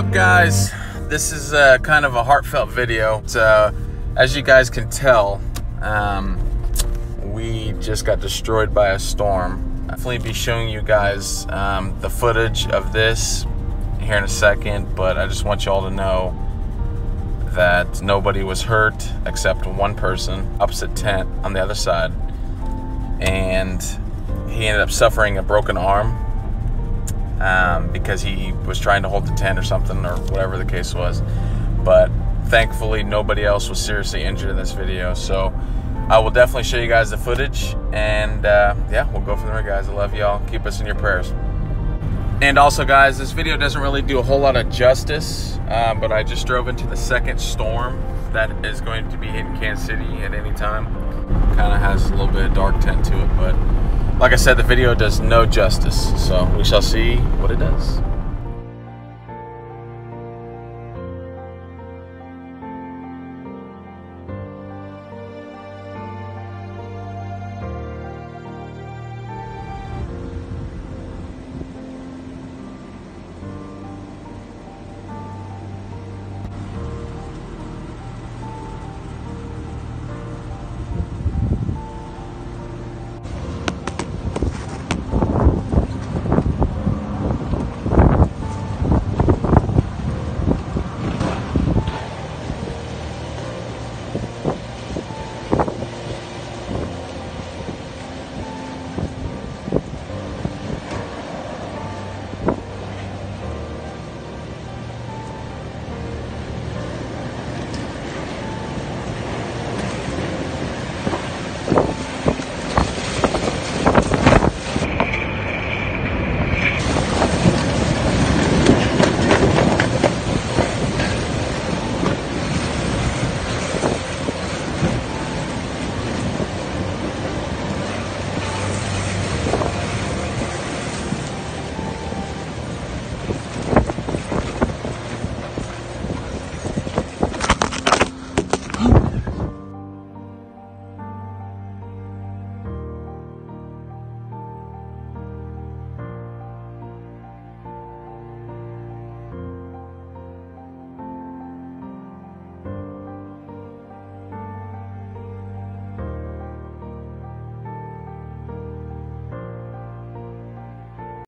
guys? This is uh, kind of a heartfelt video. Uh, as you guys can tell, um, we just got destroyed by a storm. I'll definitely be showing you guys um, the footage of this here in a second, but I just want you all to know that nobody was hurt except one person, opposite tent on the other side, and he ended up suffering a broken arm um, because he was trying to hold the tent or something or whatever the case was. But thankfully, nobody else was seriously injured in this video. So I will definitely show you guys the footage, and uh, yeah, we'll go from there, guys. I love y'all. Keep us in your prayers. And also, guys, this video doesn't really do a whole lot of justice, uh, but I just drove into the second storm that is going to be hitting Kansas City at any time. Kind of has a little bit of dark tint to it, but like I said, the video does no justice, so we shall see what it does.